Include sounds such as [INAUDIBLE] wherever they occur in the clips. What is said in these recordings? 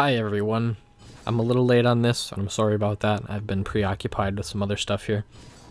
Hi everyone. I'm a little late on this, I'm sorry about that. I've been preoccupied with some other stuff here.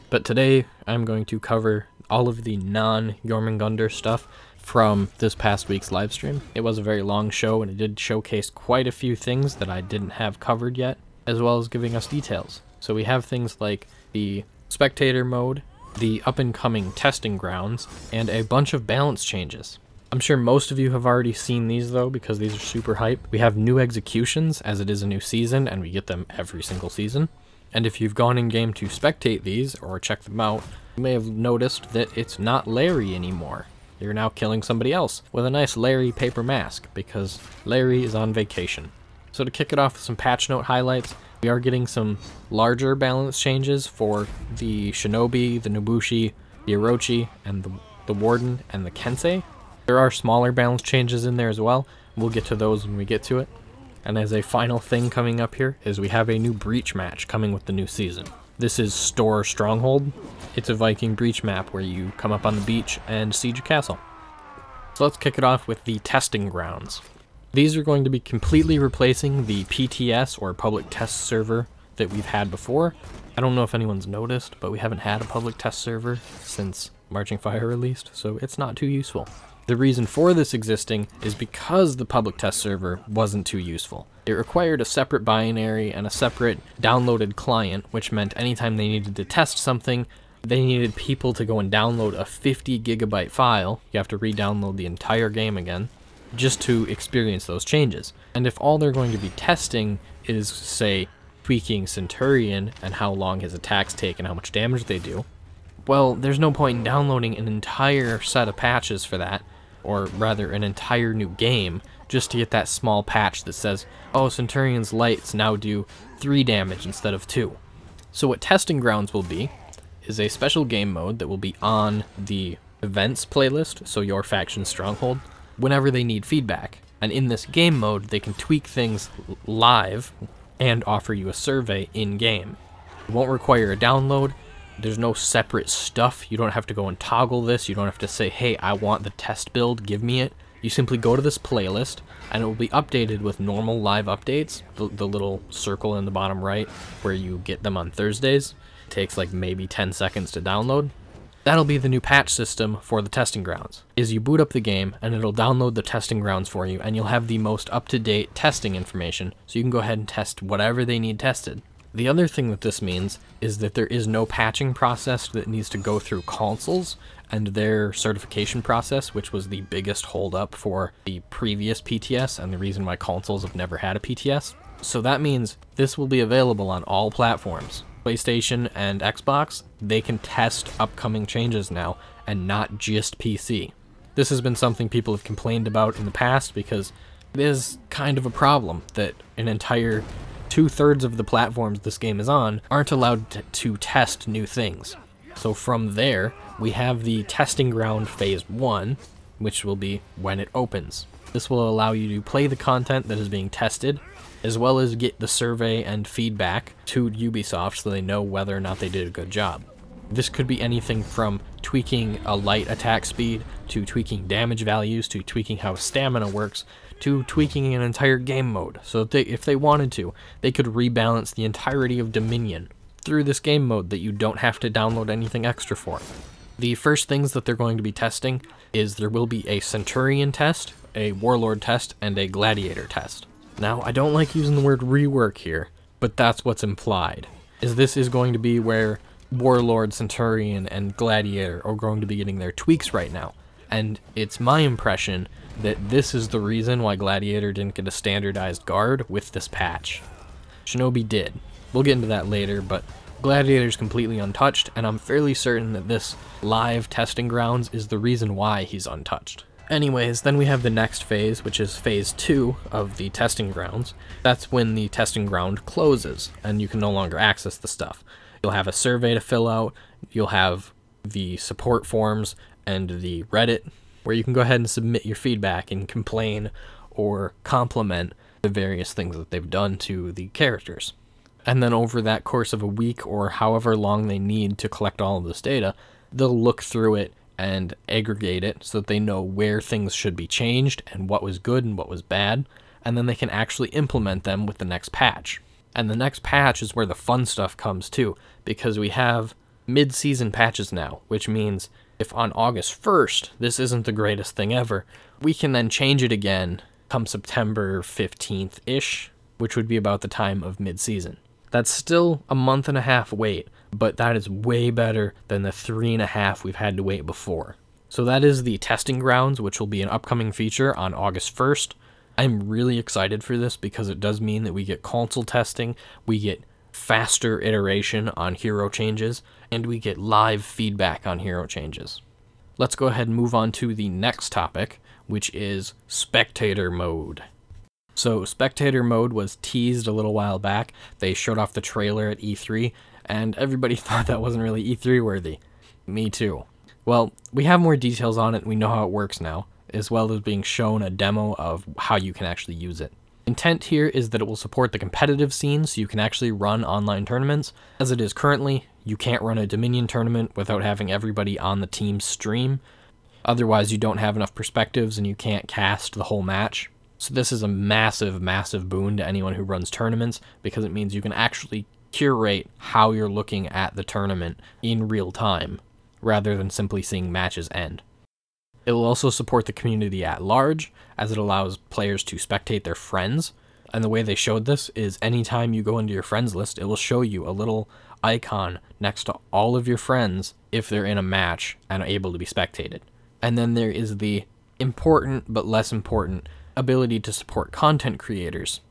But today I'm going to cover all of the non-Jormungandr stuff from this past week's live stream. It was a very long show and it did showcase quite a few things that I didn't have covered yet, as well as giving us details. So we have things like the spectator mode, the up-and-coming testing grounds, and a bunch of balance changes. I'm sure most of you have already seen these though because these are super hype. We have new executions as it is a new season and we get them every single season. And if you've gone in game to spectate these or check them out, you may have noticed that it's not Larry anymore. You're now killing somebody else with a nice Larry paper mask because Larry is on vacation. So to kick it off with some patch note highlights, we are getting some larger balance changes for the Shinobi, the Nobushi, the Orochi, and the, the Warden and the Kensei. There are smaller balance changes in there as well. We'll get to those when we get to it. And as a final thing coming up here is we have a new Breach match coming with the new season. This is Storr Stronghold. It's a Viking Breach map where you come up on the beach and siege a castle. So let's kick it off with the testing grounds. These are going to be completely replacing the PTS or public test server that we've had before. I don't know if anyone's noticed, but we haven't had a public test server since Marching Fire released, so it's not too useful. The reason for this existing is because the public test server wasn't too useful. It required a separate binary and a separate downloaded client, which meant anytime they needed to test something, they needed people to go and download a 50 gigabyte file. You have to re-download the entire game again just to experience those changes. And if all they're going to be testing is, say, tweaking Centurion and how long his attacks take and how much damage they do, well, there's no point in downloading an entire set of patches for that or rather an entire new game, just to get that small patch that says, oh, Centurion's lights now do 3 damage instead of 2. So what Testing Grounds will be is a special game mode that will be on the events playlist, so your faction stronghold, whenever they need feedback. And in this game mode, they can tweak things live and offer you a survey in-game. It won't require a download, there's no separate stuff. You don't have to go and toggle this. You don't have to say, hey, I want the test build, give me it. You simply go to this playlist, and it will be updated with normal live updates, the, the little circle in the bottom right where you get them on Thursdays. It takes like maybe 10 seconds to download. That'll be the new patch system for the testing grounds. Is you boot up the game and it'll download the testing grounds for you and you'll have the most up-to-date testing information so you can go ahead and test whatever they need tested. The other thing that this means is that there is no patching process that needs to go through consoles and their certification process, which was the biggest holdup for the previous PTS and the reason why consoles have never had a PTS. So that means this will be available on all platforms. PlayStation and Xbox, they can test upcoming changes now and not just PC. This has been something people have complained about in the past because it is kind of a problem that an entire two thirds of the platforms this game is on aren't allowed to, test new things. So from there, we have the testing ground phase one, which will be when it opens. This will allow you to play the content that is being tested, as well as get the survey and feedback to Ubisoft so they know whether or not they did a good job. This could be anything from tweaking a light attack speed, to tweaking damage values, to tweaking how stamina works, to tweaking an entire game mode. So if they, if they wanted to, they could rebalance the entirety of Dominion through this game mode that you don't have to download anything extra for. The first things that they're going to be testing is there will be a Centurion test, a Warlord test, and a Gladiator test. Now, I don't like using the word rework here, but that's what's implied. Is this is going to be where Warlord, Centurion, and Gladiator are going to be getting their tweaks right now. And it's my impression that this is the reason why Gladiator didn't get a standardized guard with this patch. Shinobi did. We'll get into that later, but Gladiator's completely untouched, and I'm fairly certain that this live testing grounds is the reason why he's untouched. Anyways, then we have the next phase, which is phase 2 of the testing grounds. That's when the testing ground closes, and you can no longer access the stuff. You'll have a survey to fill out, you'll have the support forms and the Reddit where you can go ahead and submit your feedback and complain or compliment the various things that they've done to the characters. And then over that course of a week or however long they need to collect all of this data, they'll look through it and aggregate it so that they know where things should be changed and what was good and what was bad. and then they can actually implement them with the next patch. And the next patch is where the fun stuff comes too, because we have mid season patches now, which means if on August 1st this isn't the greatest thing ever, we can then change it again come September 15th ish, which would be about the time of mid season. That's still a month and a half wait, but that is way better than the three and a half we've had to wait before. So that is the testing grounds, which will be an upcoming feature on August 1st. I'm really excited for this because it does mean that we get console testing, we get faster iteration on hero changes, and we get live feedback on hero changes. Let's go ahead and move on to the next topic, which is spectator mode. So, spectator mode was teased a little while back. They showed off the trailer at E3, and everybody [LAUGHS] thought that wasn't really E3 worthy. Me too. Well, we have more details on it, we know how it works now, as well as being shown a demo of how you can actually use it. Intent here is that it will support the competitive scene so you can actually run online tournaments. As it is currently, you can't run a Dominion tournament without having everybody on the team stream. Otherwise, you don't have enough perspectives and you can't cast the whole match. So this is a massive, massive boon to anyone who runs tournaments because it means you can actually curate how you're looking at the tournament in real time rather than simply seeing matches end. It will also support the community at large, as it allows players to spectate their friends. And the way they showed this is anytime you go into your friends list, it will show you a little icon next to all of your friends if they're in a match and able to be spectated. And then there is the important but less important ability to support content creators.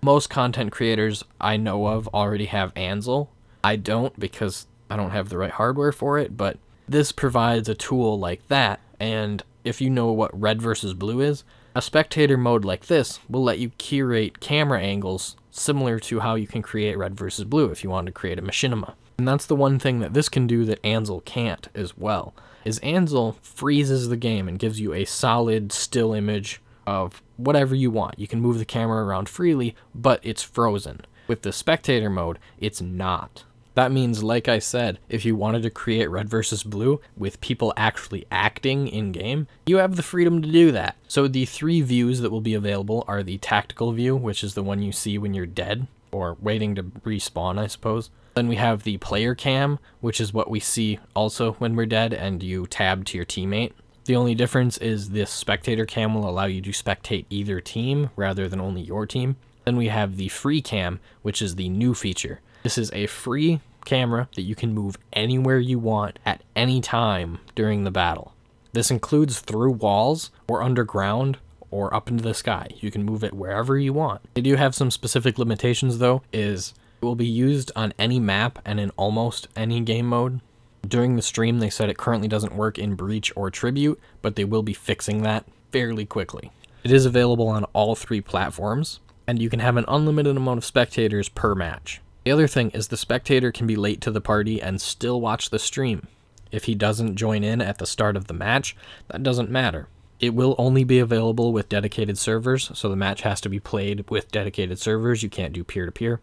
Most content creators I know of already have Ansel. I don't because I don't have the right hardware for it, but this provides a tool like that and if you know what red versus blue is, a spectator mode like this will let you curate camera angles similar to how you can create red versus blue if you want to create a machinima. And that's the one thing that this can do that Ansel can't as well, is Ansel freezes the game and gives you a solid still image of whatever you want. You can move the camera around freely, but it's frozen. With the spectator mode, it's not. That means, like I said, if you wanted to create red versus blue with people actually acting in game, you have the freedom to do that. So the three views that will be available are the tactical view, which is the one you see when you're dead, or waiting to respawn, I suppose. Then we have the player cam, which is what we see also when we're dead and you tab to your teammate. The only difference is this spectator cam will allow you to spectate either team rather than only your team. Then we have the free cam, which is the new feature. This is a free camera that you can move anywhere you want at any time during the battle. This includes through walls or underground or up into the sky. You can move it wherever you want. They do have some specific limitations though, is it will be used on any map and in almost any game mode. During the stream, they said it currently doesn't work in Breach or Tribute, but they will be fixing that fairly quickly. It is available on all three platforms, and you can have an unlimited amount of spectators per match. The other thing is the spectator can be late to the party and still watch the stream. If he doesn't join in at the start of the match, that doesn't matter. It will only be available with dedicated servers, so the match has to be played with dedicated servers. You can't do peer to peer.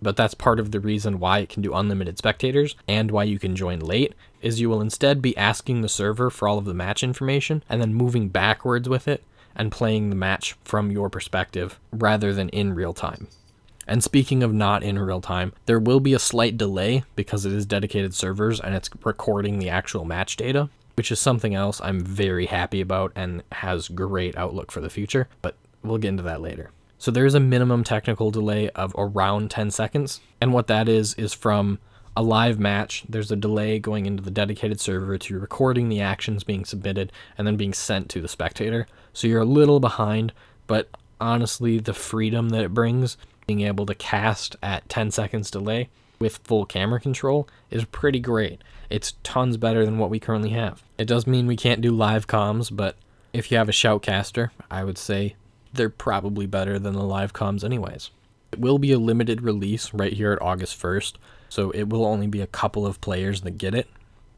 But that's part of the reason why it can do unlimited spectators and why you can join late is you will instead be asking the server for all of the match information and then moving backwards with it and playing the match from your perspective rather than in real time. And speaking of not in real time, there will be a slight delay because it is dedicated servers and it's recording the actual match data, which is something else I'm very happy about and has great outlook for the future, but we'll get into that later. So there's a minimum technical delay of around 10 seconds, and what that is is from a live match, there's a delay going into the dedicated server to recording the actions being submitted and then being sent to the spectator. So you're a little behind, but honestly, the freedom that it brings being able to cast at 10 seconds delay with full camera control is pretty great. It's tons better than what we currently have. It does mean we can't do live comms, but if you have a shoutcaster, I would say they're probably better than the live comms anyways. It will be a limited release right here at August 1st, so it will only be a couple of players that get it.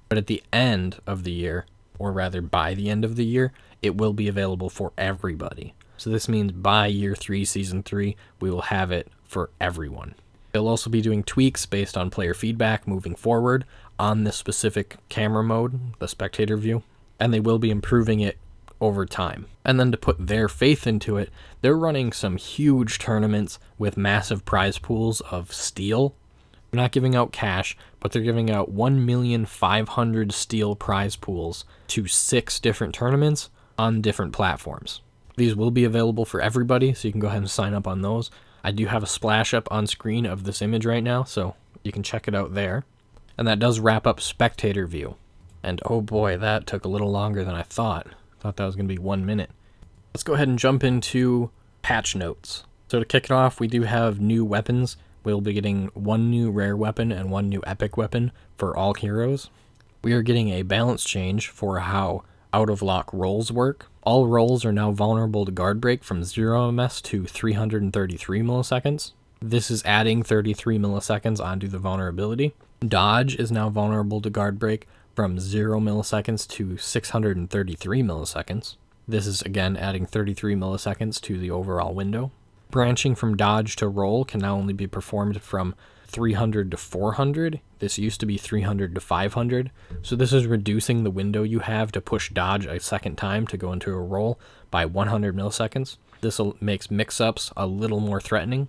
But at the end of the year, or rather by the end of the year, it will be available for everybody. So this means by year three, season three, we will have it for everyone. They'll also be doing tweaks based on player feedback moving forward on this specific camera mode, the spectator view, and they will be improving it over time. And then to put their faith into it, they're running some huge tournaments with massive prize pools of steel. They're not giving out cash, but they're giving out 1,500,000 steel prize pools to six different tournaments on different platforms. These will be available for everybody, so you can go ahead and sign up on those. I do have a splash up on screen of this image right now, so you can check it out there. And that does wrap up spectator view. And oh boy, that took a little longer than I thought. Thought that was going to be one minute. Let's go ahead and jump into patch notes. So to kick it off, we do have new weapons. We'll be getting one new rare weapon and one new epic weapon for all heroes. We are getting a balance change for how out of lock rolls work. All rolls are now vulnerable to guard break from 0 ms to 333 milliseconds. This is adding 33 milliseconds onto the vulnerability. Dodge is now vulnerable to guard break from 0 milliseconds to 633 milliseconds. This is again adding 33 milliseconds to the overall window. Branching from dodge to roll can now only be performed from 300 to 400. This used to be 300 to 500. So this is reducing the window you have to push dodge a second time to go into a roll by 100 milliseconds. This makes mix-ups a little more threatening.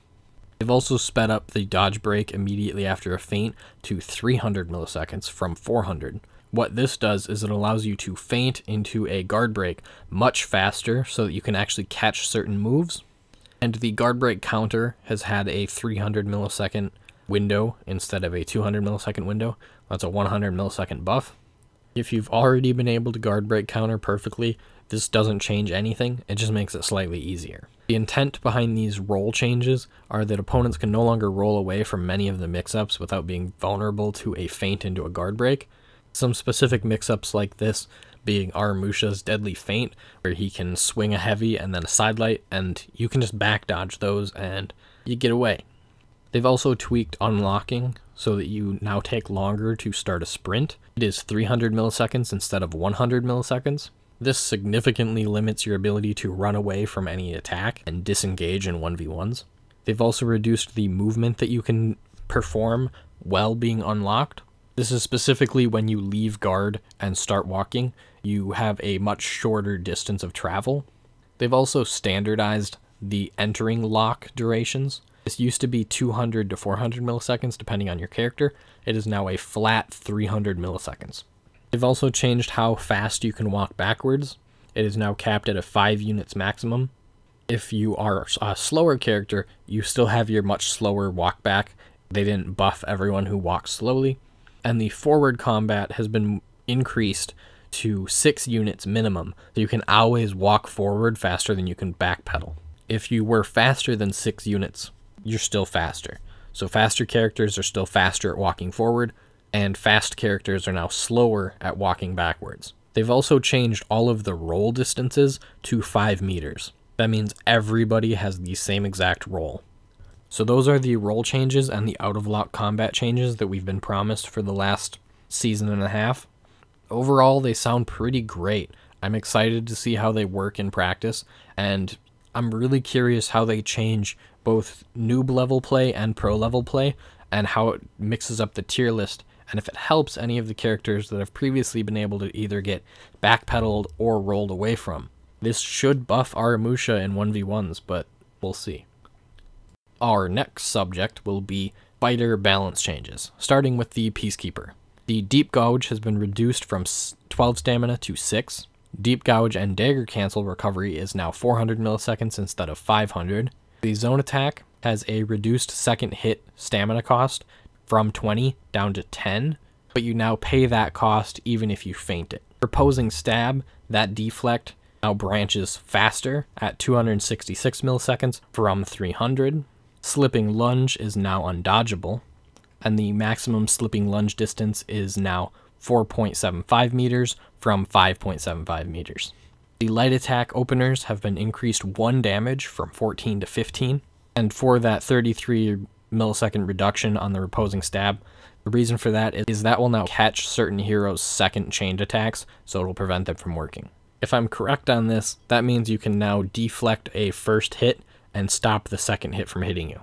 They've also sped up the dodge break immediately after a feint to 300 milliseconds from 400. What this does is it allows you to feint into a guard break much faster so that you can actually catch certain moves. And the guard break counter has had a 300 millisecond window instead of a 200 millisecond window. That's a 100 millisecond buff. If you've already been able to guard break counter perfectly, this doesn't change anything, it just makes it slightly easier. The intent behind these roll changes are that opponents can no longer roll away from many of the mix-ups without being vulnerable to a feint into a guard break. Some specific mix-ups like this being Aramusha's Deadly Feint, where he can swing a heavy and then a sidelight, and you can just back dodge those and you get away. They've also tweaked unlocking so that you now take longer to start a sprint. It is 300 milliseconds instead of 100 milliseconds. This significantly limits your ability to run away from any attack and disengage in 1v1s. They've also reduced the movement that you can perform while being unlocked. This is specifically when you leave guard and start walking, you have a much shorter distance of travel. They've also standardized the entering lock durations. This used to be 200 to 400 milliseconds depending on your character. It is now a flat 300 milliseconds. They've also changed how fast you can walk backwards. It is now capped at a 5 units maximum. If you are a slower character, you still have your much slower walk back. They didn't buff everyone who walks slowly. And the forward combat has been increased to 6 units minimum, so you can always walk forward faster than you can backpedal. If you were faster than 6 units, you're still faster. So faster characters are still faster at walking forward, and fast characters are now slower at walking backwards. They've also changed all of the roll distances to 5 meters. That means everybody has the same exact roll. So those are the roll changes and the out-of-lock combat changes that we've been promised for the last season and a half. Overall, they sound pretty great. I'm excited to see how they work in practice, and I'm really curious how they change both noob level play and pro level play, and how it mixes up the tier list and if it helps any of the characters that have previously been able to either get backpedaled or rolled away from. This should buff Aramusha in 1v1s, but we'll see. Our next subject will be fighter balance changes, starting with the Peacekeeper. The Deep Gouge has been reduced from 12 stamina to 6. Deep Gouge and Dagger Cancel recovery is now 400 milliseconds instead of 500. The Zone Attack has a reduced second hit stamina cost from 20 down to 10, but you now pay that cost even if you feint it. Reposing stab, that deflect now branches faster at 266 milliseconds from 300. Slipping lunge is now undodgeable, and the maximum slipping lunge distance is now 4.75 meters from 5.75 meters. The light attack openers have been increased 1 damage from 14 to 15, and for that 33 millisecond reduction on the reposing stab. The reason for that is that will now catch certain heroes' second chained attacks, so it will prevent them from working. If I'm correct on this, that means you can now deflect a first hit and stop the second hit from hitting you.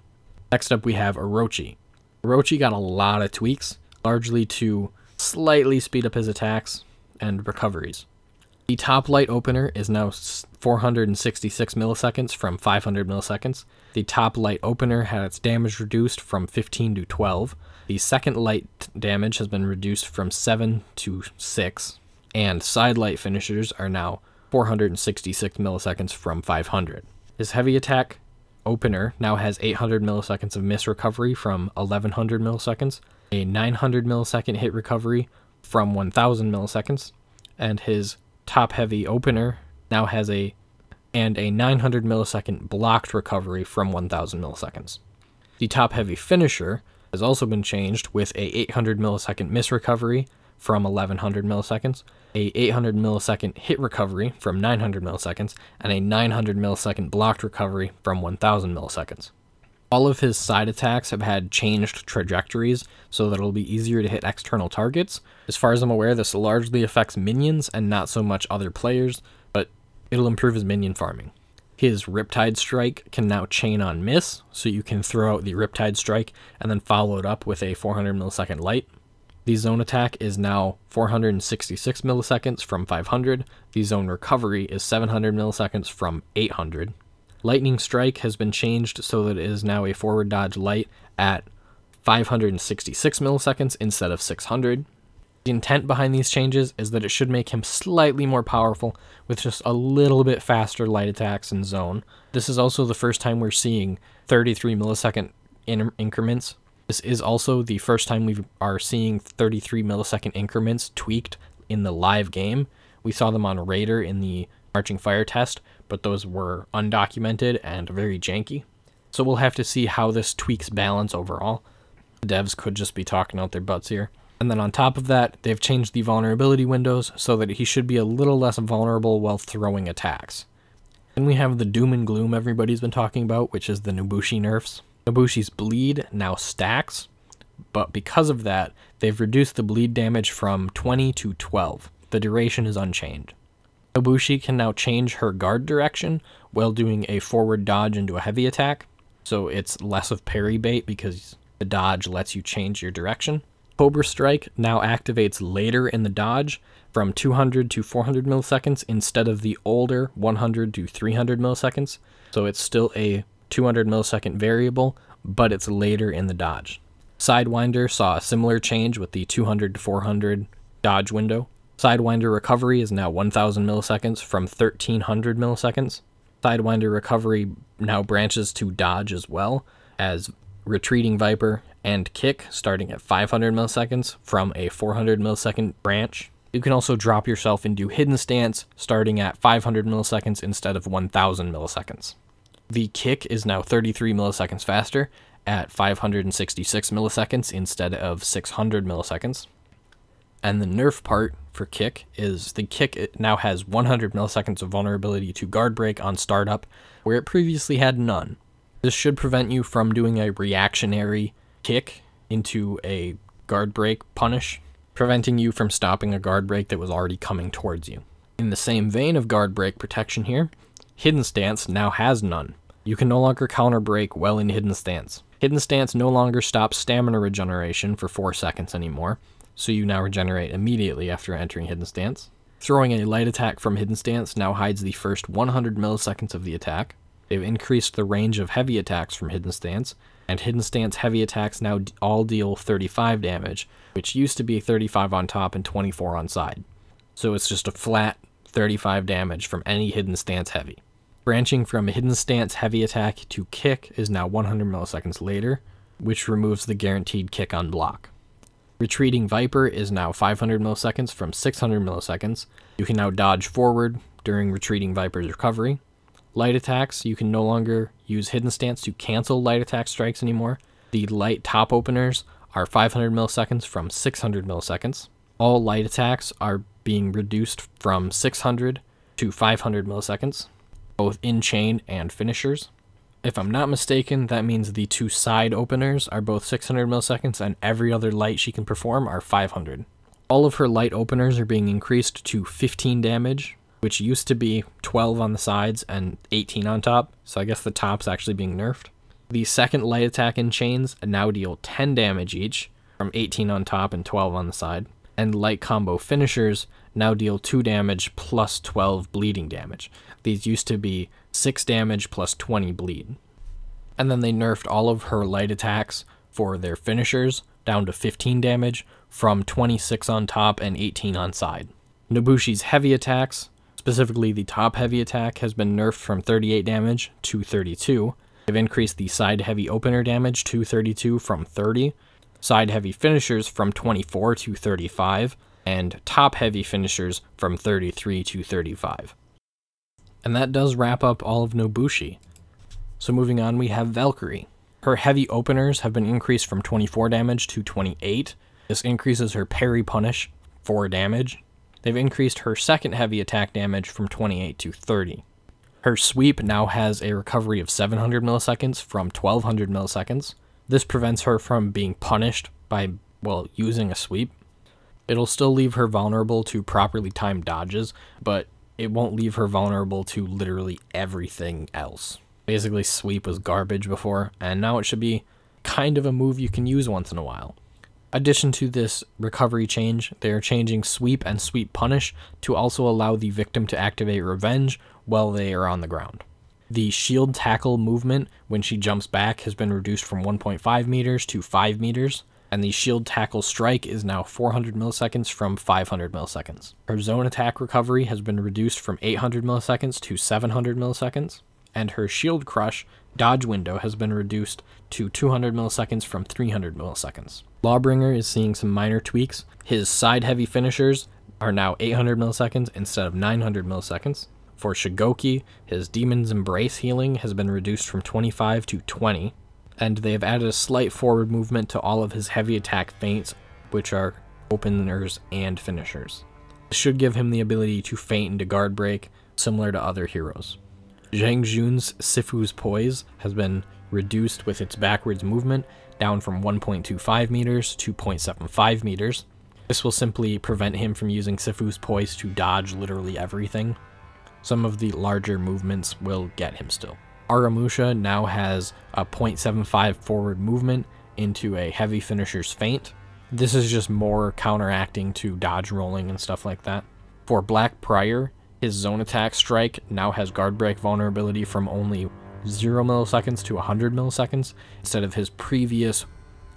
Next up we have Orochi. Orochi got a lot of tweaks, largely to slightly speed up his attacks and recoveries. The top light opener is now 466 milliseconds from 500 milliseconds. The top light opener had its damage reduced from 15 to 12. The second light damage has been reduced from 7 to 6. And side light finishers are now 466 milliseconds from 500. His heavy attack opener now has 800 milliseconds of miss recovery from 1100 milliseconds, a 900 millisecond hit recovery from 1000 milliseconds, and his top heavy opener now has a and a 900 millisecond blocked recovery from 1000 milliseconds. The top heavy finisher has also been changed with a 800 millisecond miss recovery from 1100 milliseconds, a 800 millisecond hit recovery from 900 milliseconds, and a 900 millisecond blocked recovery from 1000 milliseconds. All of his side attacks have had changed trajectories so that it'll be easier to hit external targets. As far as I'm aware, this largely affects minions and not so much other players, but it'll improve his minion farming. His Riptide Strike can now chain on miss, so you can throw out the Riptide Strike and then follow it up with a 400 millisecond light. The zone attack is now 466 milliseconds from 500. The zone recovery is 700 milliseconds from 800. Lightning Strike has been changed so that it is now a forward dodge light at 566 milliseconds instead of 600. The intent behind these changes is that it should make him slightly more powerful with just a little bit faster light attacks in zone. This is also the first time we're seeing 33 millisecond in increments. This is also the first time we are seeing 33 millisecond increments tweaked in the live game. We saw them on Raider in the Marching Fire test, but those were undocumented and very janky. So we'll have to see how this tweaks balance overall. The devs could just be talking out their butts here. And then on top of that, they've changed the vulnerability windows so that he should be a little less vulnerable while throwing attacks. Then we have the doom and gloom everybody's been talking about, which is the Nobushi nerfs. Nobushi's bleed now stacks, but because of that, they've reduced the bleed damage from 20 to 12. The duration is unchanged. Nobushi can now change her guard direction while doing a forward dodge into a heavy attack, so it's less of parry bait because the dodge lets you change your direction. Cobra Strike now activates later in the dodge from 200 to 400 milliseconds instead of the older 100 to 300 milliseconds, so it's still a 200 millisecond variable, but it's later in the dodge. Sidewinder saw a similar change with the 200 to 400 dodge window. Sidewinder recovery is now 1000 milliseconds from 1300 milliseconds. Sidewinder recovery now branches to dodge as well, as retreating Viper and kick starting at 500 milliseconds from a 400 millisecond branch. You can also drop yourself into hidden stance starting at 500 milliseconds instead of 1000 milliseconds. The kick is now 33 milliseconds faster at 566 milliseconds instead of 600 milliseconds. And the nerf part for kick is the kick now has 100 milliseconds of vulnerability to guard break on startup, where it previously had none. This should prevent you from doing a reactionary kick into a guard break punish, preventing you from stopping a guard break that was already coming towards you. In the same vein of guard break protection here, Hidden Stance now has none. You can no longer counter break well in Hidden Stance. Hidden Stance no longer stops stamina regeneration for 4 seconds anymore, so you now regenerate immediately after entering Hidden Stance. Throwing a light attack from Hidden Stance now hides the first 100 milliseconds of the attack. They've increased the range of heavy attacks from Hidden Stance, and Hidden Stance heavy attacks now all deal 35 damage, which used to be 35 on top and 24 on side. So it's just a flat 35 damage from any Hidden Stance heavy. Branching from Hidden Stance heavy attack to kick is now 100 milliseconds later, which removes the guaranteed kick on block. Retreating Viper is now 500 milliseconds from 600 milliseconds. You can now dodge forward during Retreating Viper's recovery. Light attacks, you can no longer use Hidden Stance to cancel light attack strikes anymore. The light top openers are 500 milliseconds from 600 milliseconds. All light attacks are being reduced from 600 to 500 milliseconds, both in chain and finishers. If I'm not mistaken, that means the two side openers are both 600 milliseconds and every other light she can perform are 500. All of her light openers are being increased to 15 damage, which used to be 12 on the sides and 18 on top, so I guess the top's actually being nerfed. The second light attack in chains now deal 10 damage each, from 18 on top and 12 on the side, and light combo finishers now deal 2 damage plus 12 bleeding damage. These used to be 6 damage plus 20 bleed. And then they nerfed all of her light attacks for their finishers down to 15 damage from 26 on top and 18 on side. Nobushi's heavy attacks, specifically the top heavy attack, has been nerfed from 38 damage to 32. They've increased the side heavy opener damage to 32 from 30, side heavy finishers from 24 to 35, and top heavy finishers from 33 to 35. And that does wrap up all of Nobushi. So moving on, we have Valkyrie. Her heavy openers have been increased from 24 damage to 28. This increases her parry punish 4 damage. They've increased her second heavy attack damage from 28 to 30. Her sweep now has a recovery of 700 milliseconds from 1200 milliseconds. This prevents her from being punished by, well, using a sweep. It'll still leave her vulnerable to properly timed dodges, but it won't leave her vulnerable to literally everything else. Basically, sweep was garbage before, and now it should be kind of a move you can use once in a while. Addition to this recovery change, they are changing sweep and sweep punish to also allow the victim to activate revenge while they are on the ground. The shield tackle movement when she jumps back has been reduced from 1.5 meters to 5 meters, and the shield tackle strike is now 400 milliseconds from 500 milliseconds. Her zone attack recovery has been reduced from 800 milliseconds to 700 milliseconds, and her shield crush dodge window has been reduced to 200 milliseconds from 300 milliseconds. Lawbringer is seeing some minor tweaks. His side heavy finishers are now 800 milliseconds instead of 900 milliseconds. For Shugoki, his Demon's Embrace healing has been reduced from 25 to 20, and they have added a slight forward movement to all of his heavy attack feints, which are openers and finishers. This should give him the ability to feint into guard break, similar to other heroes. Zhang Jun's Sifu's Poise has been reduced with its backwards movement, down from 1.25 meters to 0.75 meters. This will simply prevent him from using Sifu's Poise to dodge literally everything. Some of the larger movements will get him still. Aramusha now has a 0.75 forward movement into a heavy finisher's feint. This is just more counteracting to dodge rolling and stuff like that. For Black Prior, his zone attack strike now has guard break vulnerability from only 0 milliseconds to 100 milliseconds instead of his previous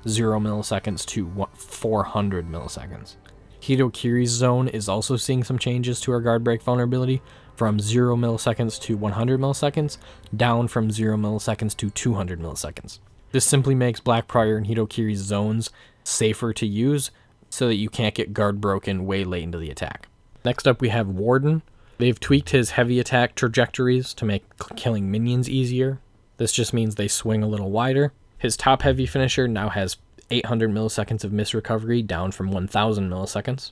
0 milliseconds to 400 milliseconds. Hitokiri's zone is also seeing some changes to our guard break vulnerability from 0 milliseconds to 100 milliseconds, down from 0 milliseconds to 200 milliseconds. This simply makes Black Prior and Hitokiri's zones safer to use so that you can't get guard broken way late into the attack. Next up we have Warden. They've tweaked his heavy attack trajectories to make killing minions easier. This just means they swing a little wider. His top heavy finisher now has 800 milliseconds of miss recovery, down from 1000 milliseconds.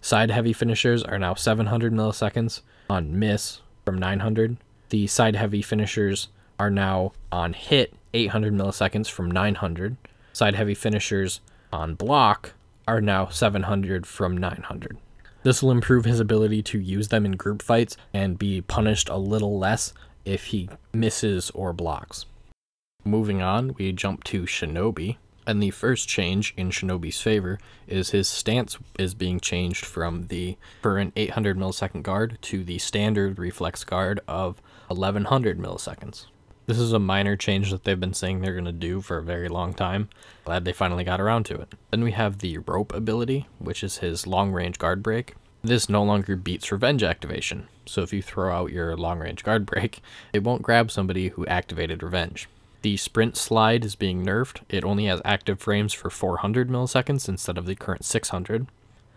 Side heavy finishers are now 700 milliseconds on miss from 900. The side heavy finishers are now on hit 800 milliseconds from 900. Side heavy finishers on block are now 700 from 900. This will improve his ability to use them in group fights and be punished a little less if he misses or blocks. Moving on, we jump to Shinobi, and the first change in Shinobi's favor is his stance is being changed from the current 800 millisecond guard to the standard reflex guard of 1100 milliseconds. This is a minor change that they've been saying they're going to do for a very long time. Glad they finally got around to it. Then we have the rope ability, which is his long range guard break. This no longer beats revenge activation, so if you throw out your long range guard break, it won't grab somebody who activated revenge. The sprint slide is being nerfed. It only has active frames for 400 milliseconds instead of the current 600.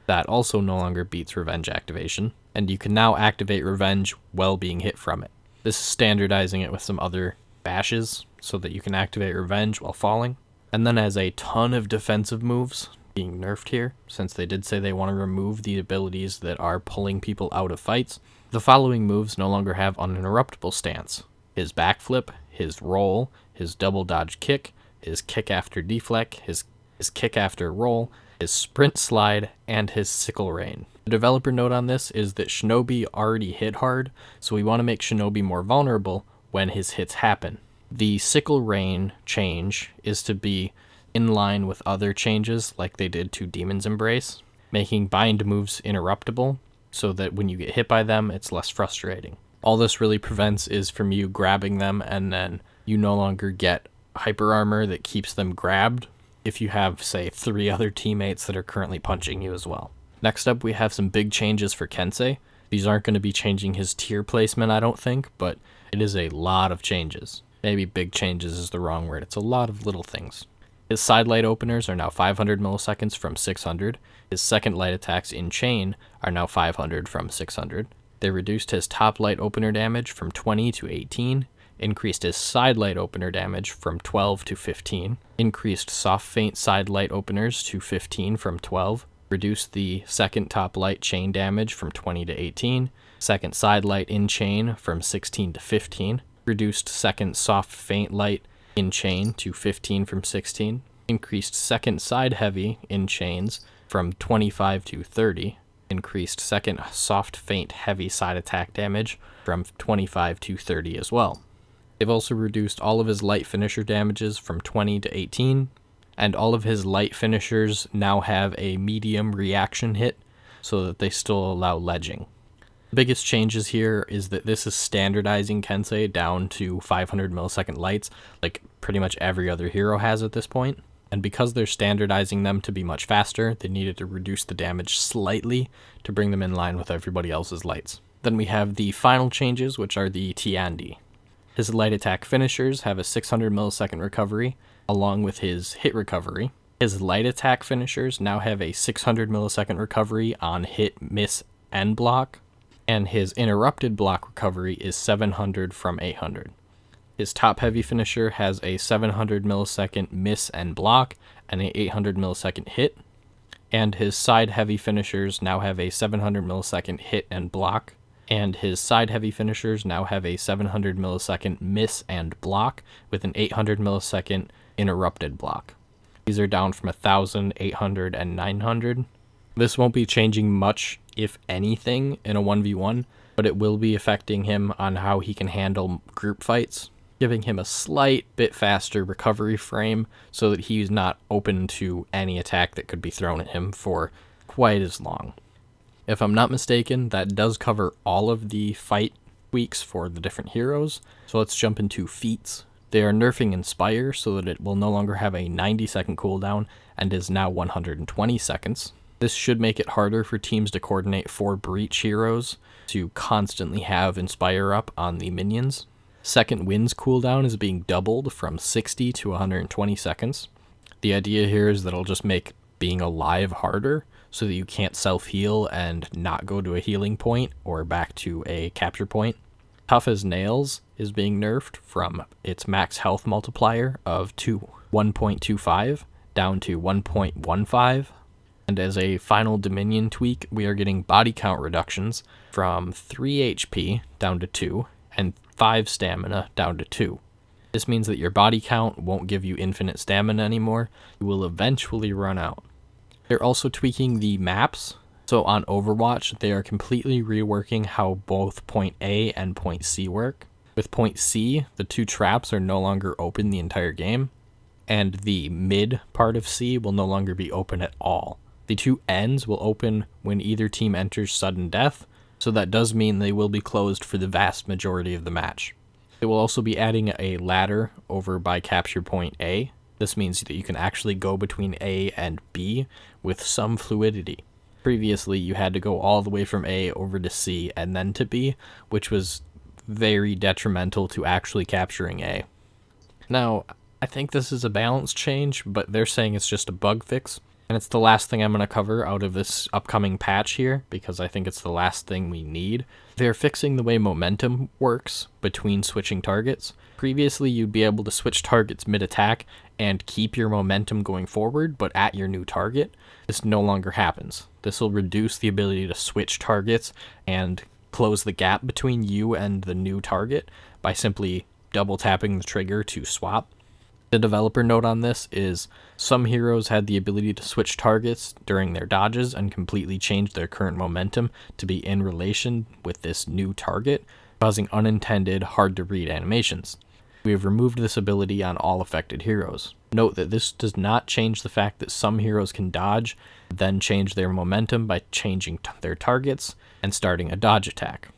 That also no longer beats revenge activation, and you can now activate revenge while being hit from it. This is standardizing it with some other bashes so that you can activate revenge while falling. And then as a ton of defensive moves being nerfed here, since they did say they want to remove the abilities that are pulling people out of fights, the following moves no longer have uninterruptible stance. His backflip, his roll, his double dodge kick, his kick after deflect, his, his kick after roll, his sprint slide, and his sickle rain. The developer note on this is that Shinobi already hit hard, so we want to make Shinobi more vulnerable when his hits happen. The sickle rain change is to be in line with other changes like they did to Demon's Embrace, making bind moves interruptible, so that when you get hit by them, it's less frustrating. All this really prevents is from you grabbing them and then you no longer get hyper armor that keeps them grabbed if you have, say, three other teammates that are currently punching you as well. Next up, we have some big changes for Kensei. These aren't going to be changing his tier placement, I don't think, but it is a lot of changes. Maybe big changes is the wrong word. It's a lot of little things. His side light openers are now 500 milliseconds from 600. His second light attacks in chain are now 500 from 600. They reduced his top light opener damage from 20 to 18, increased his side light opener damage from 12 to 15, increased soft feint side light openers to 15 from 12, reduced the second top light chain damage from 20 to 18, second side light in chain from 16 to 15, reduced second soft feint light in chain to 15 from 16, increased second side heavy in chains from 25 to 30, increased second soft feint heavy side attack damage from 25 to 30 as well. They've also reduced all of his light finisher damages from 20 to 18, and all of his light finishers now have a medium reaction hit so that they still allow ledging. The biggest changes here is that this is standardizing Kensei down to 500 millisecond lights, like pretty much every other hero has at this point. And because they're standardizing them to be much faster, they needed to reduce the damage slightly to bring them in line with everybody else's lights. Then we have the final changes, which are the Tiandi. His light attack finishers have a 600 millisecond recovery, along with his hit recovery. His light attack finishers now have a 600 millisecond recovery on hit, miss, and block, and his interrupted block recovery is 700 from 800. His top heavy finisher has a 700 millisecond miss and block and a 800 millisecond hit, and his side heavy finishers now have a 700 millisecond hit and block, and his side heavy finishers now have a 700 millisecond miss and block with an 800 millisecond interrupted block. These are down from 1000, 800, and 900. This won't be changing much, if anything, in a 1v1, but it will be affecting him on how he can handle group fights, giving him a slight bit faster recovery frame so that he's not open to any attack that could be thrown at him for quite as long. If I'm not mistaken, that does cover all of the fight weeks for the different heroes, so let's jump into feats. They are nerfing Inspire so that it will no longer have a 90 second cooldown and is now 120 seconds. This should make it harder for teams to coordinate four Breach heroes to constantly have Inspire up on the minions. Second Wind's cooldown is being doubled from 60 to 120 seconds. The idea here is that it'll just make being alive harder so that you can't self heal and not go to a healing point or back to a capture point. Tough as Nails is being nerfed from its max health multiplier of 2 1.25 down to 1.15 and as a final Dominion tweak, we are getting body count reductions from 3 HP down to 2 and 5 stamina down to 2. This means that your body count won't give you infinite stamina anymore. You will eventually run out. They're also tweaking the maps. So on Overwatch, they are completely reworking how both point A and point C work. With point C, the two traps are no longer open the entire game, and the mid part of C will no longer be open at all. The two ends will open when either team enters sudden death, so that does mean they will be closed for the vast majority of the match. They will also be adding a ladder over by capture point A. This means that you can actually go between A and B with some fluidity. Previously, you had to go all the way from A over to C and then to B, which was very detrimental to actually capturing A. Now, I think this is a balance change, but they're saying it's just a bug fix. And it's the last thing I'm going to cover out of this upcoming patch here, because I think it's the last thing we need. They're fixing the way momentum works between switching targets. Previously, you'd be able to switch targets mid-attack and keep your momentum going forward, but at your new target. This no longer happens. This will reduce the ability to switch targets and close the gap between you and the new target by simply double tapping the trigger to swap. The developer note on this is some heroes had the ability to switch targets during their dodges and completely change their current momentum to be in relation with this new target, causing unintended, hard to read animations. We have removed this ability on all affected heroes. Note that this does not change the fact that some heroes can dodge, then change their momentum by changing their targets and starting a dodge attack.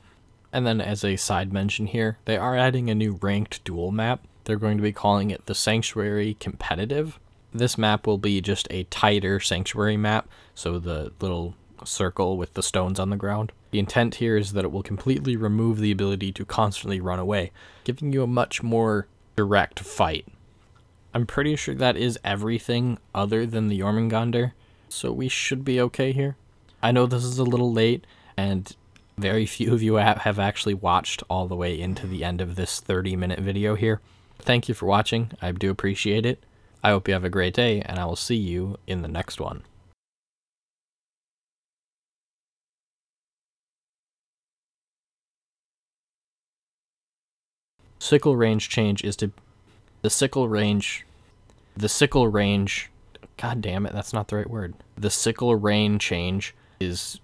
And then as a side mention here, they are adding a new ranked duel map. They're going to be calling it the Sanctuary Competitive. This map will be just a tighter Sanctuary map, so the little circle with the stones on the ground. The intent here is that it will completely remove the ability to constantly run away, giving you a much more direct fight. I'm pretty sure that is everything other than the Jormungandr, so we should be okay here. I know this is a little late, and very [LAUGHS] few of you have actually watched all the way into the end of this 30 minute video here. Thank you for watching, I do appreciate it. I hope you have a great day, and I will see you in the next one. Sickle range change is to the sickle range the sickle range god damn it that's not the right word. The sickle rain change is